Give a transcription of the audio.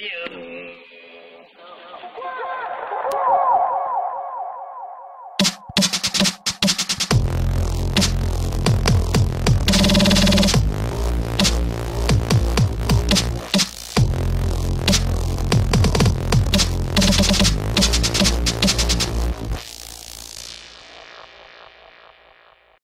you.